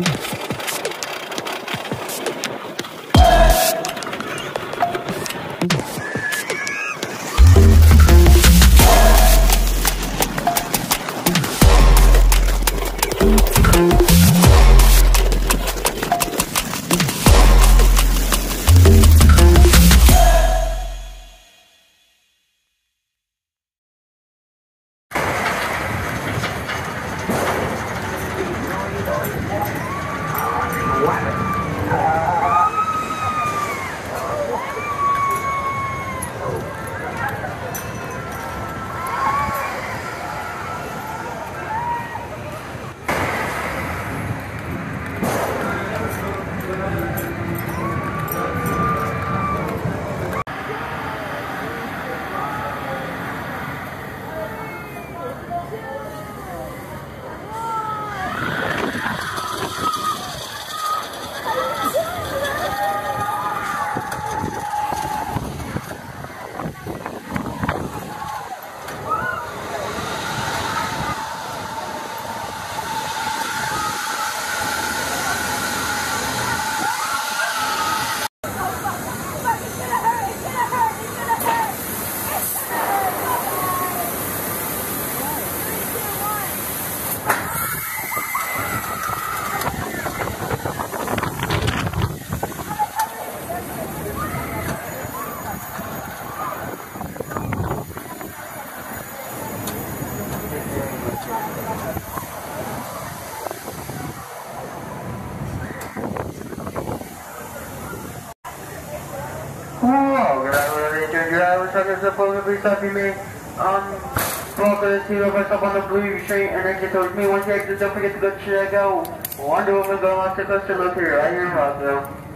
Oh, Sa sa pag sabi me, um, Walker Zero was up on the blue train and then she told me once you exit, don't forget to go to Chicago. Wonder Woman go on to Costa Rica, I hear about them.